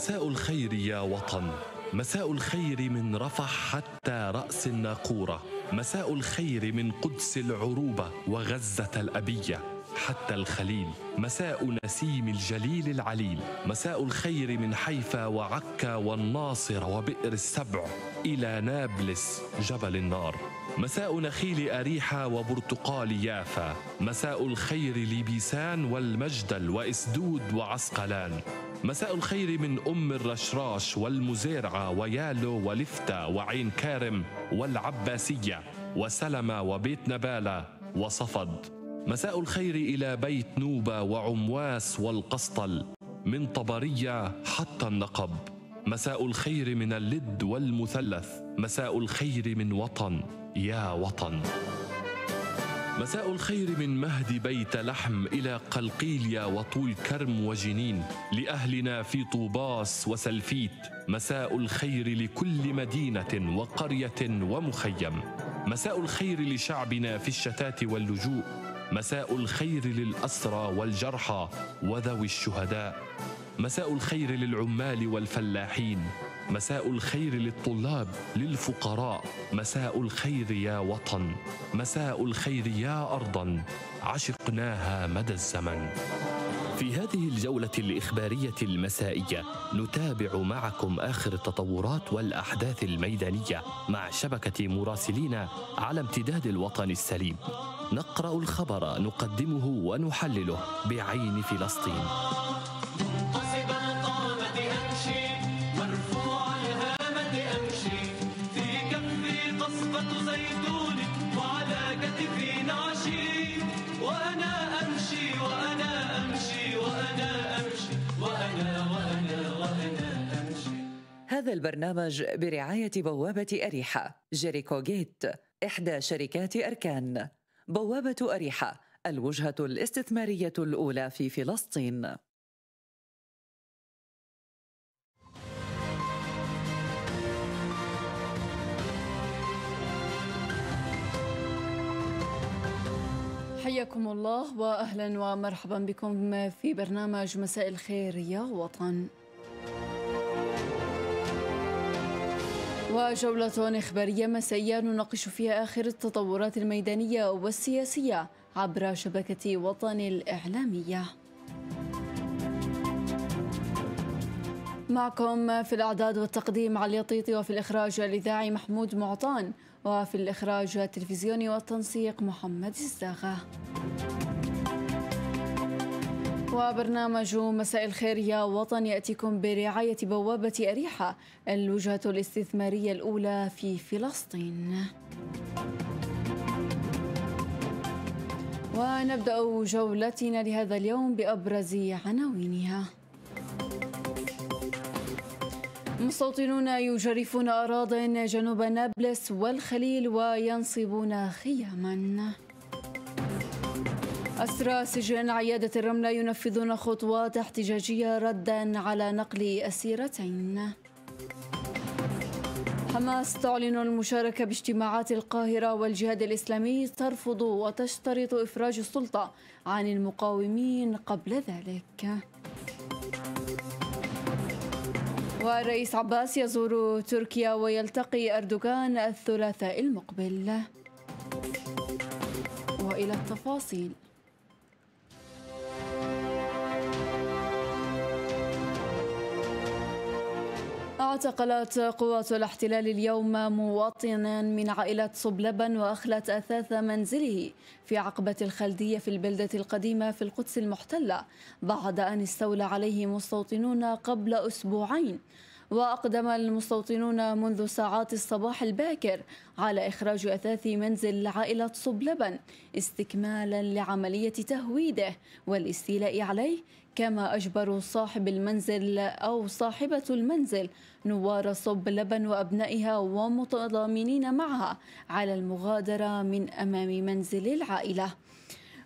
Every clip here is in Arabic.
مساء الخير يا وطن. مساء الخير من رفح حتى رأس الناقورة. مساء الخير من قدس العروبة وغزة الأبية. حتى الخليل. مساء نسيم الجليل العليل. مساء الخير من حيفا وعكا والناصر وبئر السبع إلى نابلس جبل النار. مساء نخيل أريحة وبرتقال يافا. مساء الخير لبيسان والمجدل وإسدود وعسقلان. مساء الخير من أم الرشراش والمزارعة ويالو ولفتة وعين كارم والعباسية وسلمة وبيت نبالة وصفد. مساء الخير إلى بيت نوبة وعمواس والقسطل من طبرية حتى النقب. مساء الخير من اللد والمثلث. مساء الخير من وطن. يا وطن. مساء الخير من مهد بيت لحم إلى قلقيليا وطول كرم وجنين لأهلنا في طوباس وسلفيت. مساء الخير لكل مدينة وقرية ومخيم. مساء الخير لشعبنا في الشتات واللجوء. مساء الخير للأسرى والجرحى وذوي الشهداء. مساء الخير للعمال والفلاحين. مساء الخير للطلاب للفقراء مساء الخير يا وطن مساء الخير يا ارضا عشقناها مدى الزمن في هذه الجولة الإخبارية المسائية نتابع معكم آخر التطورات والأحداث الميدانية مع شبكة مراسلين على امتداد الوطن السليم. نقرأ الخبر نقدمه ونحلله بعين فلسطين. هذا البرنامج برعاية بوابة أريحة جيريكو جيت إحدى شركات أركان بوابة أريحة الوجهة الاستثمارية الأولى في فلسطين حياكم الله واهلا ومرحبا بكم في برنامج مساء الخير يا وطن. وجولة إخبارية مسائية نناقش فيها آخر التطورات الميدانية والسياسية عبر شبكة وطن الإعلامية. معكم في الإعداد والتقديم علي يطيطي وفي الإخراج الإذاعي محمود معطان وفي الإخراج التلفزيوني والتنسيق محمد الزاغة. وبرنامج مساء الخير يا وطن. يأتيكم برعاية بوابة أريحة الوجهة الاستثمارية الأولى في فلسطين. ونبدأ جولتنا لهذا اليوم بأبرز عناوينها. مستوطنون يجرفون أراضٍ جنوب نابلس والخليل وينصبون خياماً. أسرى سجن عيادة الرملة ينفذون خطوات احتجاجية ردا على نقل أسيرتين حماس تعلن المشاركة باجتماعات القاهرة والجهاد الإسلامي ترفض وتشترط إفراج السلطة عن المقاومين قبل ذلك. والرئيس عباس يزور تركيا ويلتقي أردوغان الثلاثاء المقبل. وإلى التفاصيل. اعتقلت قوات الاحتلال اليوم مواطنا من عائلة صبلبن وأخلت أثاث منزله في عقبة الخلدية في البلدة القديمة في القدس المحتلة بعد أن استولى عليه مستوطنون قبل أسبوعين. وأقدم المستوطنون منذ ساعات الصباح الباكر على إخراج أثاث منزل عائلة صبلبن استكمالا لعملية تهويده والاستيلاء عليه كما أجبروا صاحب المنزل أو صاحبة المنزل نوار صب لبن وأبنائها ومتضامنين معها على المغادرة من أمام منزل العائلة.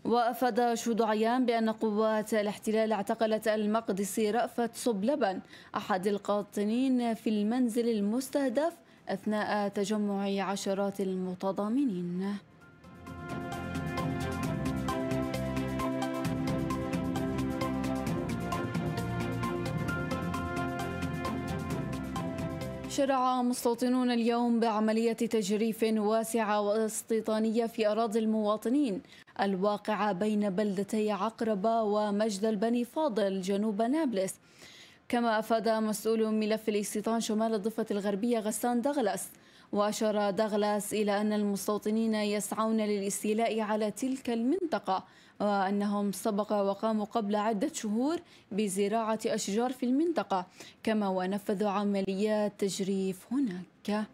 وأفاد شهود عيان بأن قوات الاحتلال اعتقلت المقدسي رأفت صب لبن أحد القاطنين في المنزل المستهدف أثناء تجمع عشرات المتضامنين. شرع مستوطنون اليوم بعملية تجريف واسعة واستيطانية في أراضي المواطنين الواقعة بين بلدتي عقربة ومجد البني فاضل جنوب نابلس. كما أفاد مسؤول ملف الاستيطان شمال الضفة الغربية غسان دغلس وأشار دغلاس إلى أن المستوطنين يسعون للاستيلاء على تلك المنطقة وأنهم سبق وقاموا قبل عدة شهور بزراعة أشجار في المنطقة كما ونفذوا عمليات تجريف هناك.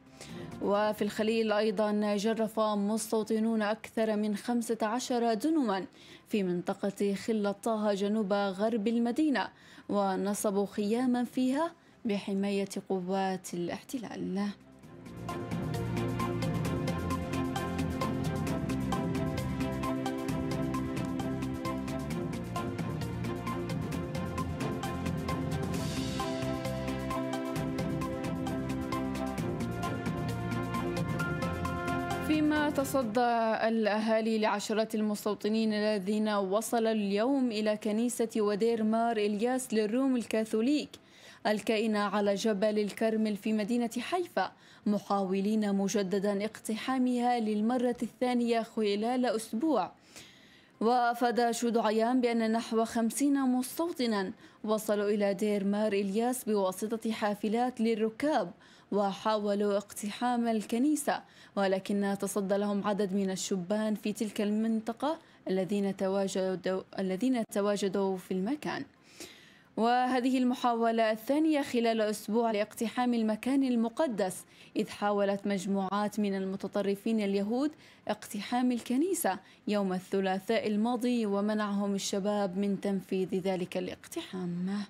وفي الخليل أيضا جرف مستوطنون أكثر من 15 دنما في منطقة خلة طه جنوب غرب المدينة ونصبوا خياما فيها بحماية قوات الاحتلال. تصدى الأهالي لعشرات المستوطنين الذين وصلوا اليوم إلى كنيسة ودير مار إلياس للروم الكاثوليك. الكائنة على جبل الكرمل في مدينة حيفا محاولين مجددا اقتحامها للمرة الثانية خلال أسبوع. وأفاد شود عيان بأن نحو خمسين مستوطنا وصلوا إلى دير مار إلياس بواسطة حافلات للركاب. وحاولوا اقتحام الكنيسة ولكن تصدى لهم عدد من الشبان في تلك المنطقة الذين تواجدوا الذين تواجدوا في المكان. وهذه المحاولة الثانية خلال أسبوع لاقتحام المكان المقدس إذ حاولت مجموعات من المتطرفين اليهود اقتحام الكنيسة يوم الثلاثاء الماضي ومنعهم الشباب من تنفيذ ذلك الاقتحام.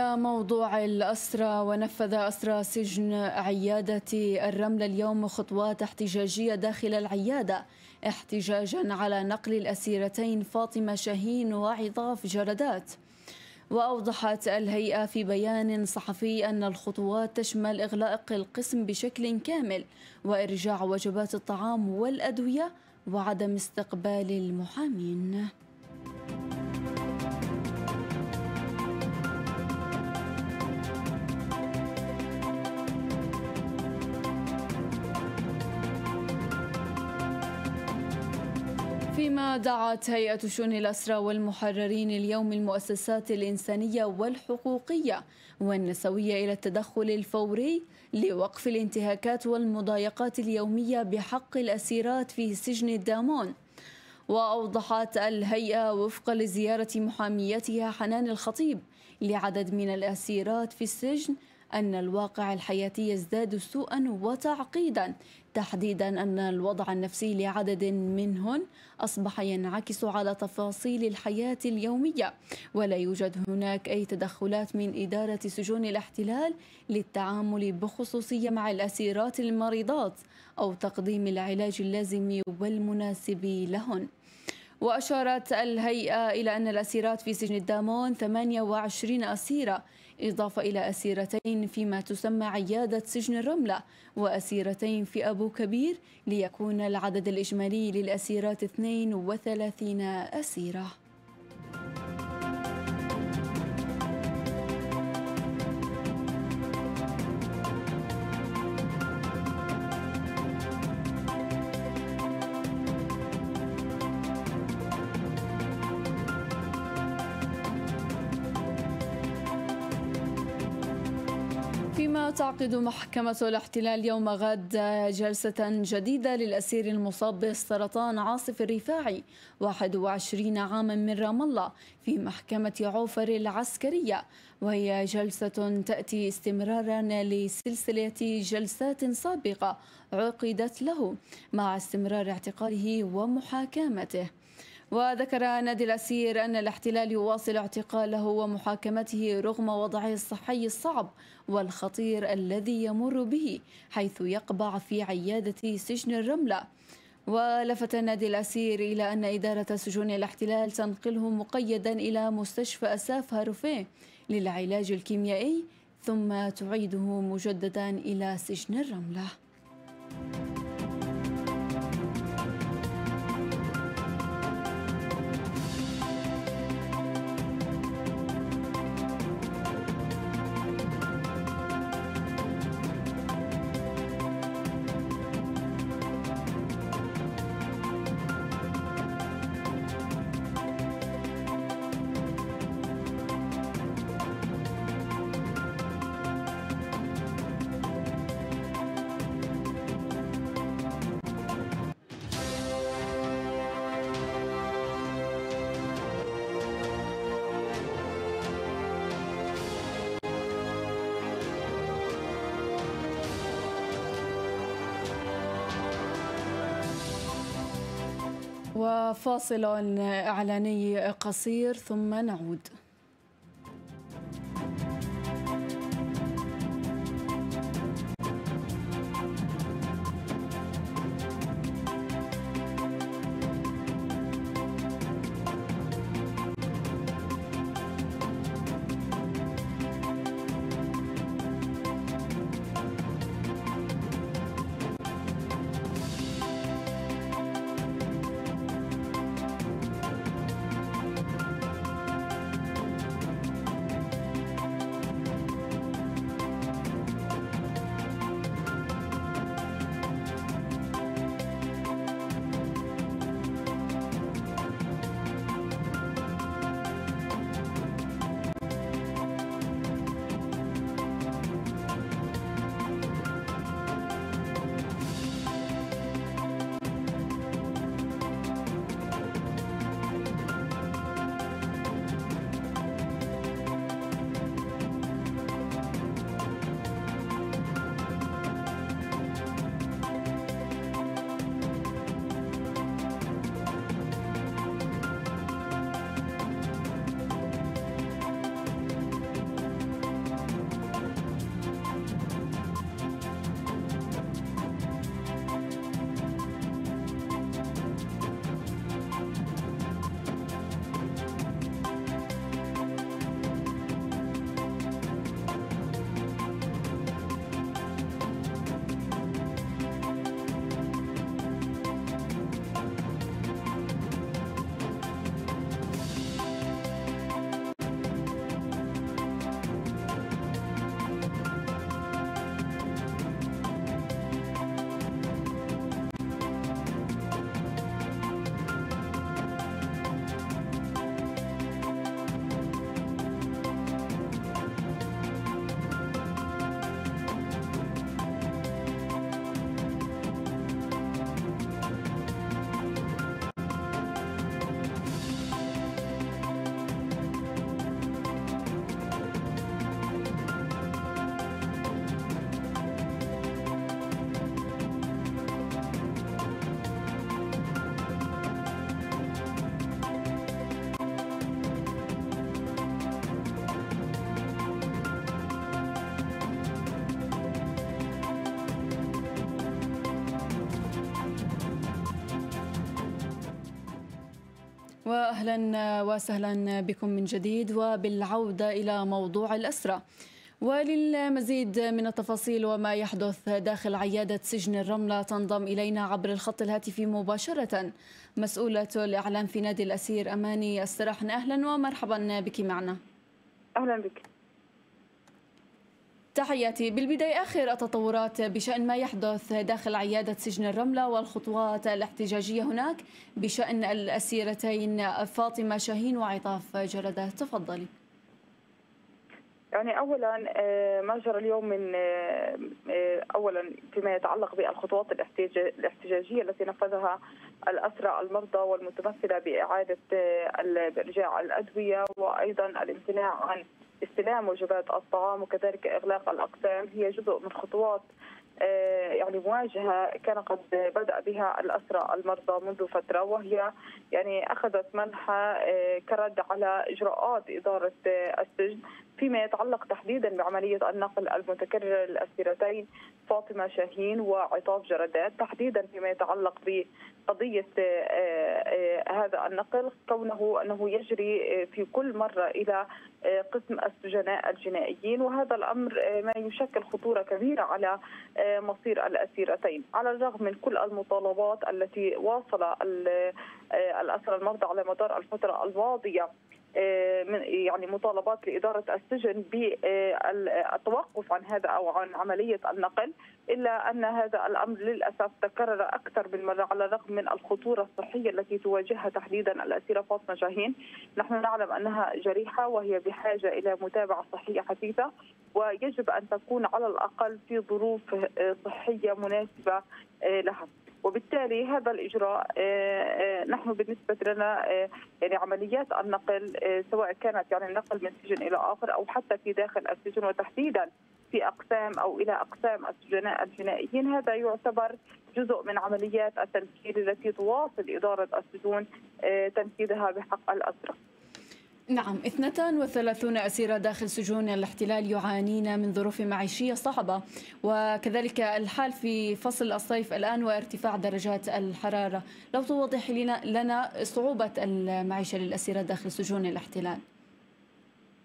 وإلى موضوع الأسرى ونفذ أسرى سجن عيادة الرمل اليوم خطوات احتجاجية داخل العيادة احتجاجا على نقل الأسيرتين فاطمة شاهين وعطاف جردات. وأوضحت الهيئة في بيان صحفي أن الخطوات تشمل إغلاق القسم بشكل كامل وإرجاع وجبات الطعام والأدوية وعدم استقبال المحامين. دعت هيئة شؤون الأسرى والمحررين اليوم المؤسسات الإنسانية والحقوقية والنسوية إلى التدخل الفوري لوقف الانتهاكات والمضايقات اليومية بحق الأسيرات في سجن الدامون وأوضحت الهيئة وفقا لزيارة محاميتها حنان الخطيب لعدد من الأسيرات في السجن أن الواقع الحياتي يزداد سوءا وتعقيدا تحديدا أن الوضع النفسي لعدد منهن أصبح ينعكس على تفاصيل الحياة اليومية. ولا يوجد هناك أي تدخلات من إدارة سجون الاحتلال للتعامل بخصوصية مع الأسيرات المريضات أو تقديم العلاج اللازم والمناسب لهن. وأشارت الهيئة إلى أن الأسيرات في سجن الدامون 28 أسيرة إضافة إلى أسيرتين فيما تسمى عيادة سجن الرملة وأسيرتين في أبو كبير ليكون العدد الإجمالي للأسيرات 32 أسيرة. تعقد محكمة الاحتلال يوم غد جلسة جديدة للأسير المصاب بالسرطان عاصف الرفاعي 21 عاما من رام الله في محكمة عوفر العسكرية. وهي جلسة تأتي استمرارا لسلسلة جلسات سابقة عقدت له مع استمرار اعتقاله ومحاكمته. وذكر نادي الأسير أن الاحتلال يواصل اعتقاله ومحاكمته رغم وضعه الصحي الصعب والخطير الذي يمر به حيث يقبع في عيادة سجن الرملة. ولفت نادي الأسير إلى أن إدارة سجون الاحتلال تنقله مقيدا إلى مستشفى أساف هاروفيه للعلاج الكيميائي ثم تعيده مجددا إلى سجن الرملة. وفاصل إعلاني قصير ثم نعود. واهلا وسهلا بكم من جديد وبالعودة إلى موضوع الاسرى. وللمزيد من التفاصيل وما يحدث داخل عيادة سجن الرملة تنضم إلينا عبر الخط الهاتفي مباشرة مسؤولة الإعلام في نادي الأسير أماني استراحنا أهلا ومرحبا بك معنا. أهلا بك. تحياتي. بالبداية آخر التطورات بشأن ما يحدث داخل عيادة سجن الرملة والخطوات الاحتجاجية هناك بشأن الأسيرتين فاطمة شاهين وعطاف جردة تفضلي. يعني اولا آه، ما جرى اليوم من آه، آه، اولا فيما يتعلق بالخطوات الاحتجاجية التي نفذها الأسرى المرضى والمتمثلة بإعادة ارجاع الأدوية وأيضا الامتناع عن استلام وجبات الطعام وكذلك إغلاق الأقسام هي جزء من خطوات يعني مواجهة كان قد بدأ بها الأسرى المرضى منذ فترة وهي يعني أخذت منحى كرد على إجراءات إدارة السجن. فيما يتعلق تحديدا بعملية النقل المتكرر للأسيرتين فاطمة شاهين وعطاف جردات تحديدا فيما يتعلق بقضية هذا النقل كونه أنه يجري في كل مرة إلى قسم السجناء الجنائيين وهذا الأمر ما يشكل خطورة كبيرة على مصير الأسيرتين. على الرغم من كل المطالبات التي واصل الأسرى المرضى على مدار الفترة الماضية من يعني مطالبات لإدارة السجن بالتوقف عن هذا أو عن عملية النقل إلا أن هذا الأمر للأسف تكرر أكثر من مرة على الرغم من الخطورة الصحية التي تواجهها تحديدا الأسيرة فاطمة شاهين، نحن نعلم أنها جريحة وهي بحاجة إلى متابعة صحية حثيثه ويجب أن تكون على الأقل في ظروف صحية مناسبة لها. وبالتالي هذا الإجراء آه، آه، نحن بالنسبة لنا آه، يعني عمليات النقل سواء كانت يعني النقل من سجن إلى آخر أو حتى في داخل السجن وتحديدا في أقسام أو إلى أقسام السجناء الجنائيين هذا يعتبر جزء من عمليات التنكيل التي تواصل إدارة السجون تنفيذها بحق الاسرى. نعم 32 أسيرة داخل سجون الاحتلال يعانين من ظروف معيشية صعبة وكذلك الحال في فصل الصيف الآن وارتفاع درجات الحرارة. لو توضح لنا, صعوبة المعيشة للأسيرة داخل سجون الاحتلال.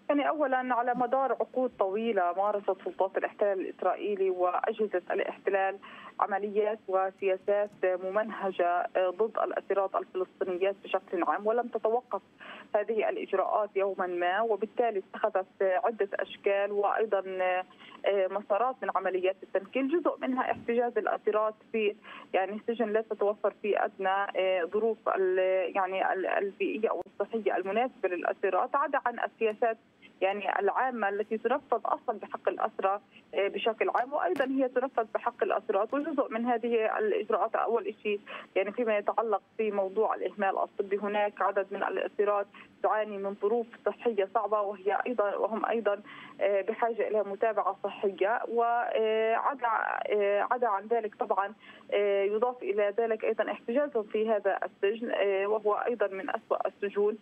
يعني اولا على مدار عقود طويلة مارست سلطات الاحتلال الإسرائيلي وأجهزة الاحتلال عمليات وسياسات ممنهجة ضد الأسيرات الفلسطينيات بشكل عام ولم تتوقف هذه الإجراءات يوما ما. وبالتالي اتخذت عدة أشكال وأيضا مسارات من عمليات التنكيل جزء منها احتجاز الأسيرات في يعني سجن لا تتوفر فيه أدنى ظروف يعني البيئية أو الصحية المناسبة للأسيرات. عدا عن السياسات يعني العامة التي تنفذ أصلا بحق الأسرى آه، بشكل عام وأيضا هي تنفذ بحق الأسرات وجزء من هذه الإجراءات أول شيء يعني فيما يتعلق في موضوع الإهمال الطبي هناك عدد من الأسرات تعاني من ظروف صحية صعبة وهي أيضا وهم أيضا آه، بحاجة إلى متابعة صحية. وعدا آه، عدا عن ذلك طبعا يضاف إلى ذلك أيضا احتجازهم في هذا السجن وهو أيضا من أسوأ السجون.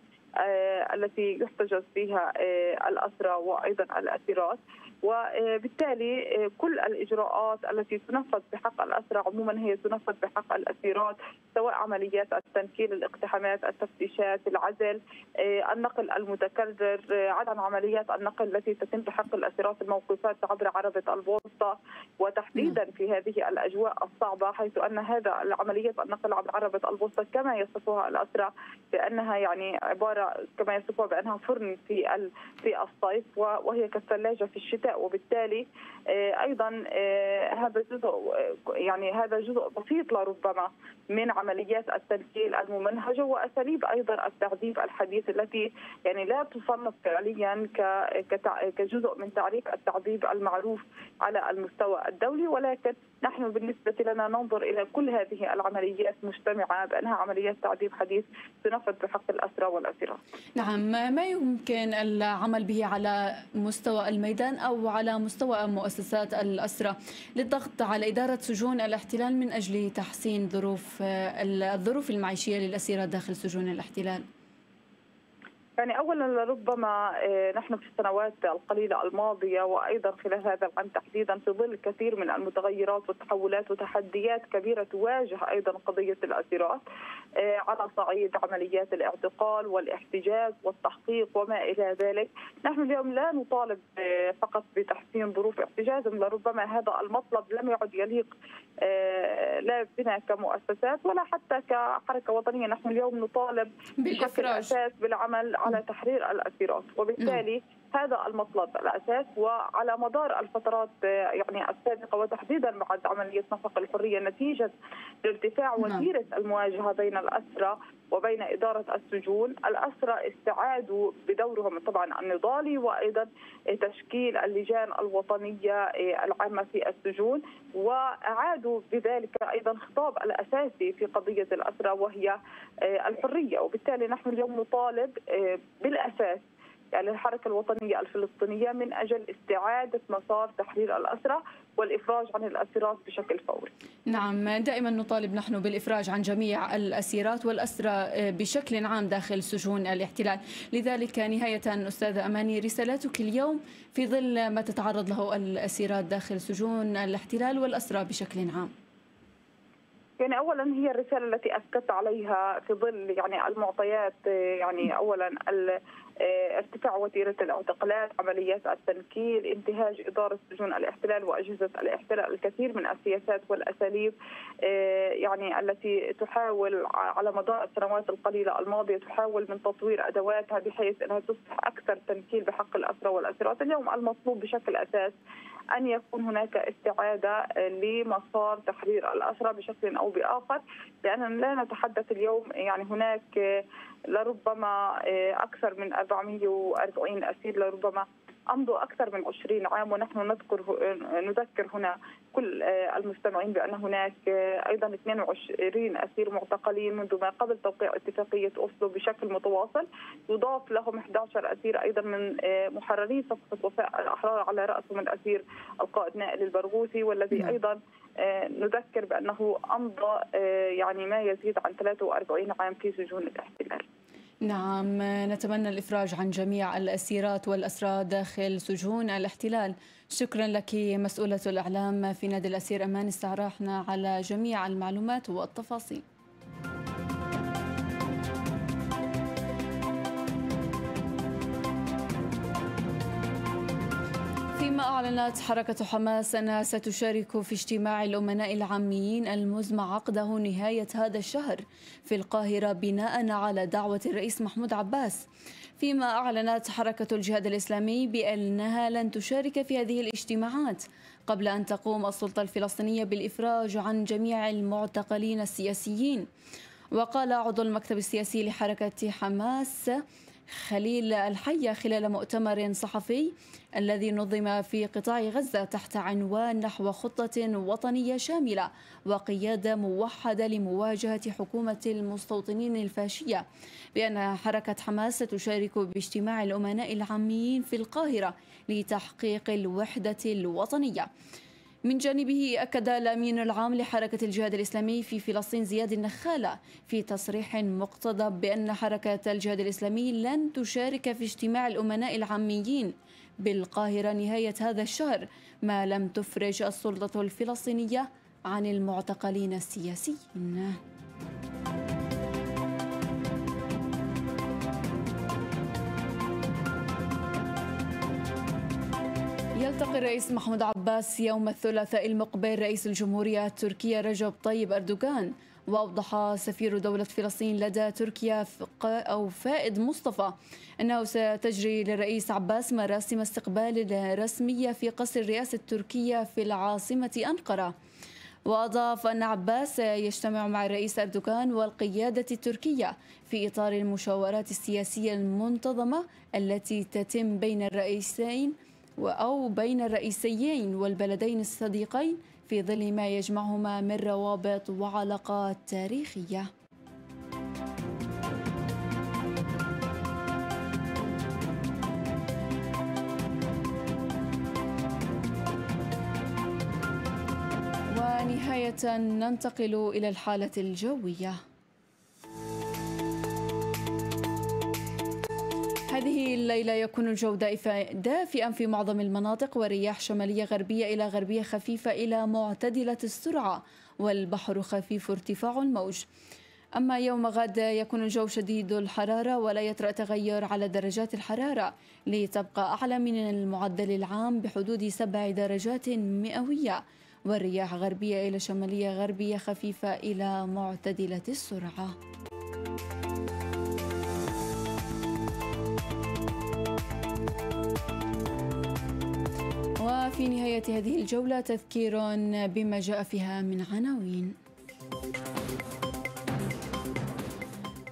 التي يحتجز فيها آه، الأسرى وأيضا الأسيرات. وبالتالي آه، كل الإجراءات التي تنفذ بحق الأسرى عموما هي تنفذ بحق الأسيرات سواء عمليات التنكيل الاقتحامات التفتيشات العزل آه، النقل المتكرر آه، عدم عمليات النقل التي تتم بحق الأسيرات الموقوفات عبر عربة البوسطه وتحديدا في هذه الأجواء الصعبة حيث أن هذا عمليه النقل عبر عربة البوسطه كما يصفها الأسرى بأنها يعني عبارة كما يصفها بأنها فرن في في الصيف وهي كالثلاجة في الشتاء. وبالتالي آه، أيضا آه، هذا جزء يعني هذا جزء بسيط لربما من عمليات التنكيل الممنهجة وأساليب أيضا التعذيب الحديث التي يعني لا تصنف فعليا كجزء من تعريف التعذيب المعروف على المستوى الدولي ولكن نحن بالنسبة لنا ننظر إلى كل هذه العمليات مجتمعة بأنها عمليات تعذيب حديث تنفذ بحق الأسرى والاسيرات. نعم ما يمكن العمل به على مستوى الميدان أو على مستوى مؤسسات الاسرى للضغط على إدارة سجون الاحتلال من أجل تحسين ظروف الظروف المعيشية للأسيرة داخل سجون الاحتلال؟ يعني اولا ربما آه، نحن في السنوات القليلة الماضية وأيضا خلال هذا العام تحديدا في ظل الكثير من المتغيرات والتحولات وتحديات كبيرة تواجه أيضا قضية الأسيرات آه، على صعيد عمليات الاعتقال والاحتجاز والتحقيق وما إلى ذلك، نحن اليوم لا نطالب آه، فقط بتحسين ظروف احتجازهم لربما هذا المطلب لم يعد يليق لا بنا كمؤسسات ولا حتى كحركة وطنية، نحن اليوم نطالب بشكل أساس بالعمل على تحرير الأسيرات. وبالتالي هذا المطلب الأساس وعلى مدار الفترات يعني السابقة وتحديدا بعد عملية نفق الحرية نتيجة لارتفاع نعم. وتيرة المواجهة بين الاسرى وبين إدارة السجون، الاسرى استعادوا بدورهم طبعا النضالي وأيضا تشكيل اللجان الوطنية العامة في السجون وأعادوا بذلك أيضا الخطاب الأساسي في قضية الاسرى وهي الحرية وبالتالي نحن اليوم نطالب بالأساس الحركه الوطنية الفلسطينية من أجل استعادة مسار تحرير الاسرى والإفراج عن الأسيرات بشكل فوري. نعم دائما نطالب نحن بالإفراج عن جميع الأسيرات والاسرى آه، بشكل عام داخل سجون الاحتلال، لذلك نهاية أستاذة أماني رسالتك اليوم في ظل ما تتعرض له الأسيرات داخل سجون الاحتلال والاسرى بشكل عام. يعني اولا هي الرسالة التي أسكت عليها في ظل يعني المعطيات يعني اولا ارتفاع وتيرة الاعتقالات، عمليات التنكيل، انتهاج إدارة سجون الاحتلال وأجهزة الاحتلال الكثير من السياسات والأساليب يعني التي تحاول على مدار السنوات القليلة الماضية تحاول من تطوير أدواتها بحيث إنها تصبح أكثر تنكيل بحق الأسرى والاسيرات، اليوم المطلوب بشكل أساس أن يكون هناك استعادة لمسار تحرير الأسرى بشكل أو بآخر لأننا لا نتحدث اليوم يعني هناك لربما أكثر من 440 أسير لربما امضوا أكثر من 20 عام ونحن نذكر نذكر هنا كل المستمعين بأن هناك أيضا 22 أسير معتقلين منذ ما قبل توقيع اتفاقية أوسلو بشكل متواصل يضاف لهم 11 أسير أيضا من محرري صفقه وفاء الأحرار على راسهم الاسير القائد نائل البرغوثي والذي أيضا نذكر بأنه أمضى يعني ما يزيد عن 43 عام في سجون الإحتلال. نعم نتمنى الإفراج عن جميع الأسيرات والأسرى داخل سجون الاحتلال. شكرا لك مسؤولة الإعلام في نادي الأسير أمان استعرحنا على جميع المعلومات والتفاصيل. فيما أعلنت حركة حماس أنها ستشارك في اجتماع الأمناء العاميين المزمع عقده نهاية هذا الشهر في القاهرة بناء على دعوة الرئيس محمود عباس. فيما أعلنت حركة الجهاد الإسلامي بأنها لن تشارك في هذه الاجتماعات قبل أن تقوم السلطة الفلسطينية بالإفراج عن جميع المعتقلين السياسيين. وقال عضو المكتب السياسي لحركة حماس خليل الحية خلال مؤتمر صحفي الذي نظم في قطاع غزة تحت عنوان نحو خطة وطنية شاملة وقيادة موحدة لمواجهة حكومة المستوطنين الفاشية بأن حركة حماس ستشارك باجتماع الأمناء العاميين في القاهرة لتحقيق الوحدة الوطنية. من جانبه أكد الأمين العام لحركة الجهاد الإسلامي في فلسطين زياد النخالة في تصريح مقتضب بأن حركة الجهاد الإسلامي لن تشارك في اجتماع الأمناء العاميين. بالقاهرة نهاية هذا الشهر ما لم تفرج السلطة الفلسطينية عن المعتقلين السياسيين. يلتقي الرئيس محمود عباس يوم الثلاثاء المقبل رئيس الجمهورية التركية رجب طيب أردوغان وأوضح سفير دولة فلسطين لدى تركيا أو فائد مصطفى أنه ستجري للرئيس عباس مراسم استقبال رسمية في قصر الرئاسة التركية في العاصمة أنقرة. وأضاف أن عباس يجتمع مع الرئيس أردوغان والقيادة التركية في إطار المشاورات السياسية المنتظمة التي تتم بين الرئيسين أو بين الرئيسيين والبلدين الصديقين في ظل ما يجمعهما من روابط وعلاقات تاريخية. ونهاية ننتقل إلى الحالة الجوية. هذه الليلة يكون الجو دافئا في معظم المناطق ورياح شمالية غربية إلى غربية خفيفة إلى معتدلة السرعة والبحر خفيف ارتفاع الموج. أما يوم غد يكون الجو شديد الحرارة ولا يطرأ تغير على درجات الحرارة لتبقى أعلى من المعدل العام بحدود سبع درجات مئوية. والرياح غربية إلى شمالية غربية خفيفة إلى معتدلة السرعة. وفي نهاية هذه الجولة تذكير بما جاء فيها من عناوين.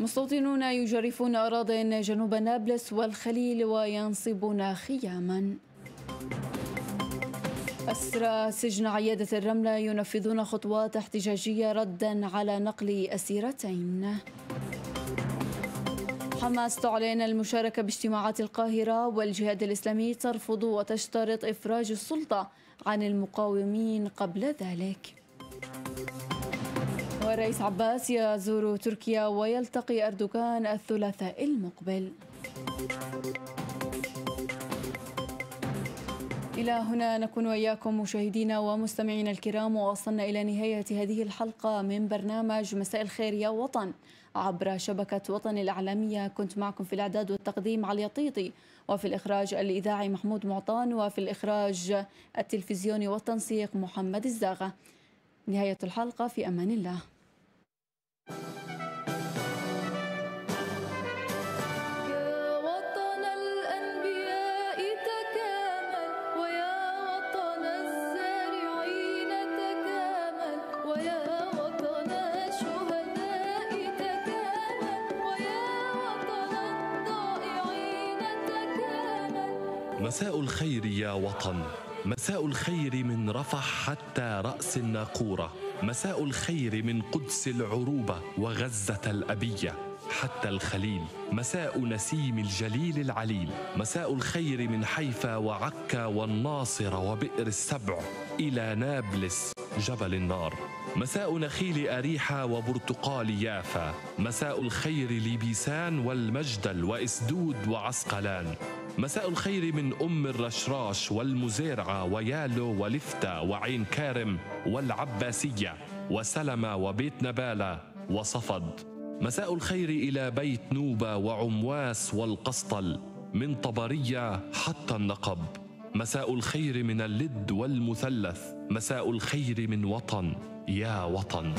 مستوطنون يجرفون أراضٍ جنوب نابلس والخليل وينصبون خياما. أسرى سجن عيادة الرملة ينفذون خطوات احتجاجية ردا على نقل أسيرتين. حماس تعلن المشاركة باجتماعات القاهرة والجهاد الإسلامي ترفض وتشترط إفراج السلطة عن المقاومين قبل ذلك. والرئيس عباس يزور تركيا ويلتقي أردوغان الثلاثاء المقبل. إلى هنا نكون وإياكم مشاهدينا ومستمعينا الكرام ووصلنا إلى نهاية هذه الحلقة من برنامج مساء الخير يا وطن. عبر شبكة وطن الإعلامية كنت معكم في الإعداد والتقديم علي طيطي وفي الإخراج الإذاعي محمود معطان وفي الإخراج التلفزيوني والتنسيق محمد الزاغة. نهاية الحلقة في أمان الله. مساء الخير يا وطن. مساء الخير من رفح حتى رأس الناقورة. مساء الخير من قدس العروبة وغزة الأبية. حتى الخليل. مساء نسيم الجليل العليل. مساء الخير من حيفا وعكا والناصر وبئر السبع. إلى نابلس جبل النار. مساء نخيل أريحة وبرتقال يافا. مساء الخير لبيسان والمجدل وإسدود وعسقلان. مساء الخير من أم الرشراش والمزارعة ويالو ولفتة وعين كارم والعباسية وسلمة وبيت نبالة وصفد. مساء الخير إلى بيت نوبة وعمواس والقسطل من طبرية حتى النقب. مساء الخير من اللد والمثلث. مساء الخير من وطن. يا وطن.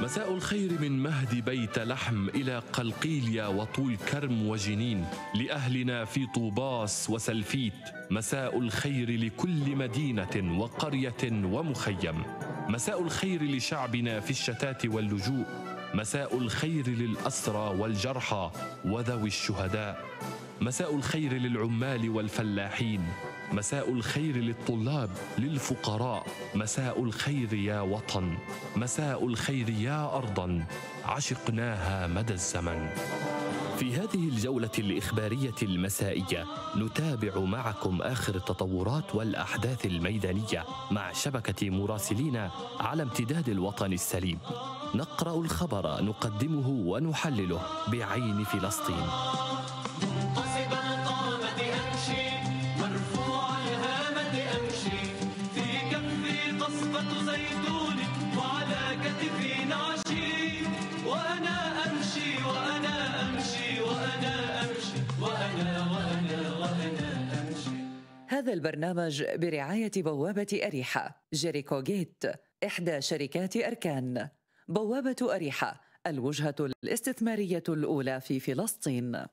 مساء الخير من مهد بيت لحم إلى قلقيليا وطول كرم وجنين. لأهلنا في طوباس وسلفيت. مساء الخير لكل مدينة وقرية ومخيم. مساء الخير لشعبنا في الشتات واللجوء. مساء الخير للأسرى والجرحى وذوي الشهداء. مساء الخير للعمال والفلاحين. مساء الخير للطلاب للفقراء. مساء الخير يا وطن. مساء الخير يا ارضا. عشقناها مدى الزمن. في هذه الجولة الإخبارية المسائية نتابع معكم آخر التطورات والأحداث الميدانية مع شبكة مراسلين على امتداد الوطن السليم. نقرأ الخبر نقدمه ونحلله بعين فلسطين. هذا البرنامج برعاية بوابة أريحة جيريكو جيت إحدى شركات أركان. بوابة أريحة الوجهة الاستثمارية الأولى في فلسطين.